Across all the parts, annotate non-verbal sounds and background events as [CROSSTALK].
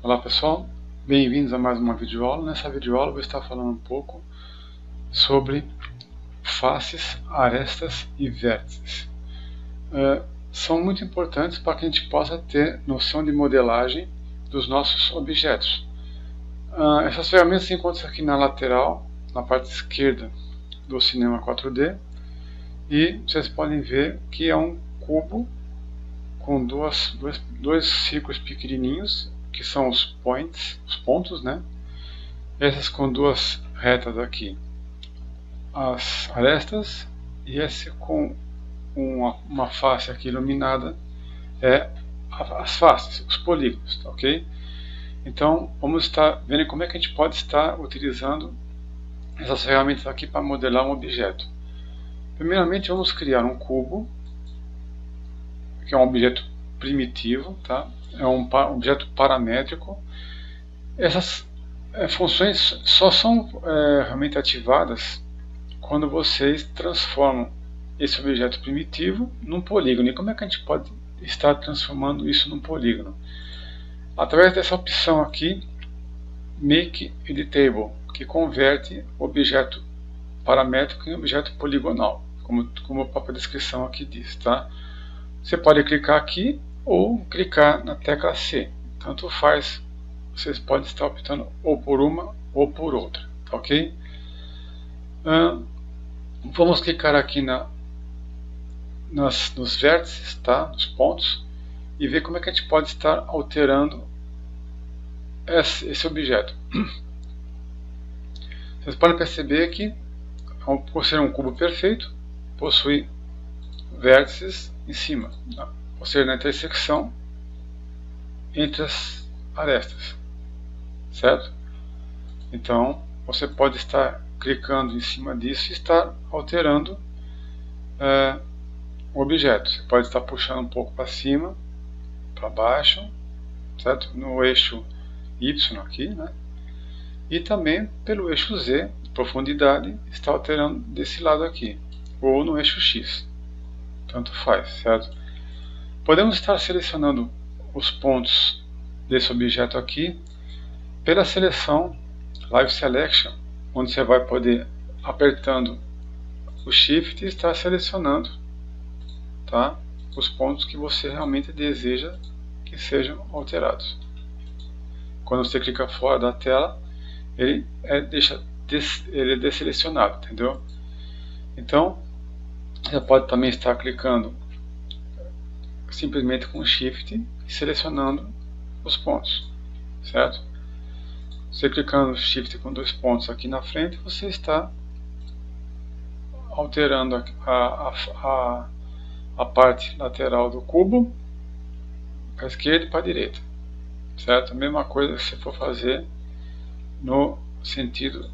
Olá pessoal, bem-vindos a mais uma videoaula. Nessa videoaula eu vou estar falando um pouco sobre faces, arestas e vértices. Uh, são muito importantes para que a gente possa ter noção de modelagem dos nossos objetos. Uh, essas ferramentas se encontram aqui na lateral, na parte esquerda do Cinema 4D e vocês podem ver que é um cubo com duas, dois, dois círculos pequenininhos que são os points, os pontos, né? Essas com duas retas aqui, as arestas, e esse com uma, uma face aqui iluminada é as faces, os polígonos, tá ok? Então, vamos estar vendo como é que a gente pode estar utilizando essas ferramentas aqui para modelar um objeto. Primeiramente, vamos criar um cubo, que é um objeto primitivo, tá? é um objeto paramétrico. Essas é, funções só são é, realmente ativadas quando vocês transformam esse objeto primitivo num polígono. E como é que a gente pode estar transformando isso num polígono? Através dessa opção aqui, Make Editable, que converte objeto paramétrico em objeto poligonal, como, como a própria descrição aqui diz. Tá? Você pode clicar aqui ou clicar na tecla C. Tanto faz, vocês podem estar optando ou por uma ou por outra, tá ok? vamos clicar aqui na, nas, nos vértices, tá? nos pontos, e ver como é que a gente pode estar alterando esse, esse objeto. [CLEARS THROAT] Vocês podem perceber que, por ser um cubo perfeito, possui vértices em cima. Ou seja, na intersecção entre as arestas, certo? Então, você pode estar clicando em cima disso e estar alterando é, o objeto. Você pode estar puxando um pouco para cima, para baixo, certo? No eixo Y aqui, né? E também pelo eixo Z, profundidade, está alterando desse lado aqui, ou no eixo X. Tanto faz, certo? Podemos estar selecionando os pontos desse objeto aqui pela seleção Live Selection, onde você vai poder apertando o Shift e estar selecionando tá, os pontos que você realmente deseja que sejam alterados. Quando você clica fora da tela, ele é, deixa des, ele é desselecionado, entendeu? Então, você pode também estar clicando simplesmente com Shift selecionando os pontos, certo? Você clicando Shift com dois pontos aqui na frente, você está alterando a, a, a, a parte lateral do cubo para a esquerda e para a direita, certo? Mesma coisa que você for fazer no sentido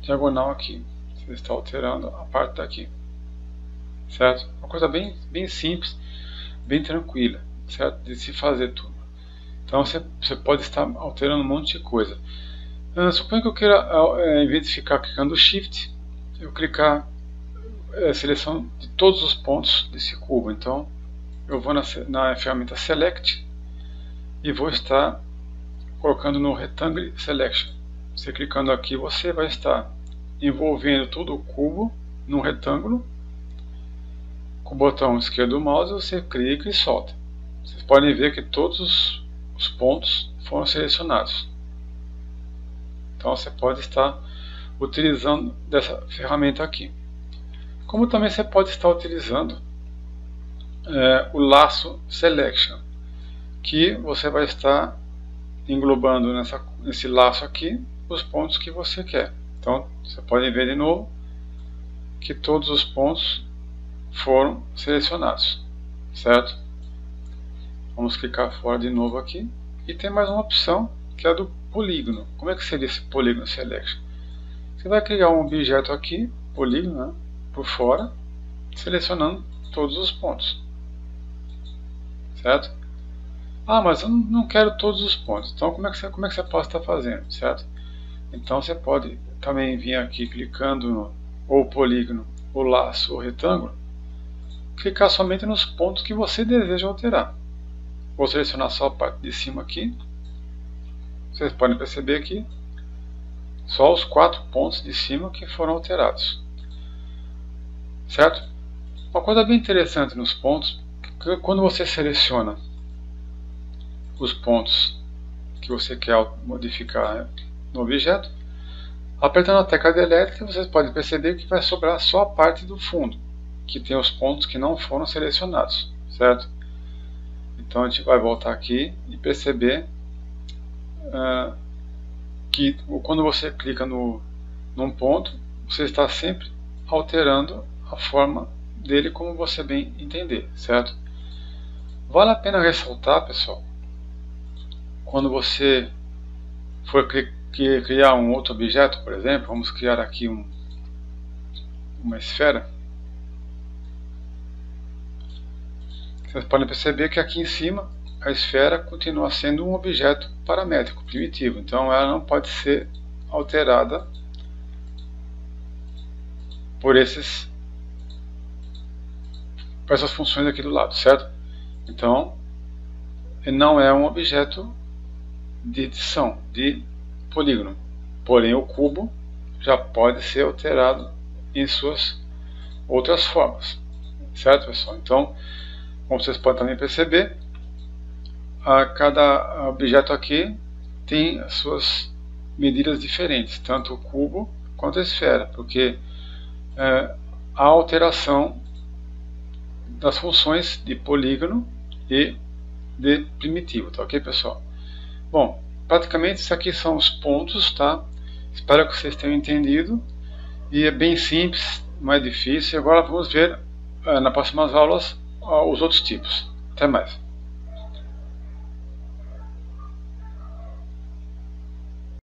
diagonal aqui, você está alterando a parte daqui, certo? Uma coisa bem, bem simples bem tranquila, certo? De se fazer tudo. Então você, você pode estar alterando um monte de coisa. Uh, suponha que eu queira, é, em vez de ficar clicando Shift, eu clicar é, seleção de todos os pontos desse cubo. Então eu vou na, na ferramenta Select e vou estar colocando no Rectangle Selection. Você clicando aqui, você vai estar envolvendo todo o cubo num retângulo com o botão esquerdo do mouse você clica e solta. Vocês podem ver que todos os pontos foram selecionados. Então você pode estar utilizando dessa ferramenta aqui. Como também você pode estar utilizando é, o laço Selection, que você vai estar englobando nessa, nesse laço aqui os pontos que você quer. Então você pode ver de novo que todos os pontos foram selecionados, certo? Vamos clicar fora de novo aqui e tem mais uma opção que é do polígono. Como é que seria esse polígono selection? Você vai criar um objeto aqui, polígono, né, por fora, selecionando todos os pontos, certo? Ah, mas eu não quero todos os pontos. Então como é que você, como é que você pode estar fazendo, certo? Então você pode também vir aqui clicando no ou polígono, ou laço ou retângulo clicar somente nos pontos que você deseja alterar. Vou selecionar só a parte de cima aqui vocês podem perceber que só os quatro pontos de cima que foram alterados. Certo? Uma coisa bem interessante nos pontos, quando você seleciona os pontos que você quer modificar no objeto, apertando a tecla Delete, vocês podem perceber que vai sobrar só a parte do fundo, que tem os pontos que não foram selecionados, certo? Então a gente vai voltar aqui e perceber uh, que quando você clica no, num ponto, você está sempre alterando a forma dele como você bem entender, certo? Vale a pena ressaltar, pessoal, quando você for criar um outro objeto, por exemplo, vamos criar aqui um, uma esfera, vocês podem perceber que aqui em cima a esfera continua sendo um objeto paramétrico primitivo, então ela não pode ser alterada por esses por essas funções aqui do lado, certo? Então, não é um objeto de edição, de polígono. Porém, o cubo já pode ser alterado em suas outras formas, certo, pessoal? Então, como vocês podem também perceber, a cada objeto aqui tem as suas medidas diferentes, tanto o cubo quanto a esfera, porque é, há alteração das funções de polígono e de primitivo, tá ok pessoal? Bom, praticamente isso aqui são os pontos, tá? Espero que vocês tenham entendido e é bem simples, não é difícil. Agora vamos ver uh, nas próximas aulas uh, os outros tipos. Até mais.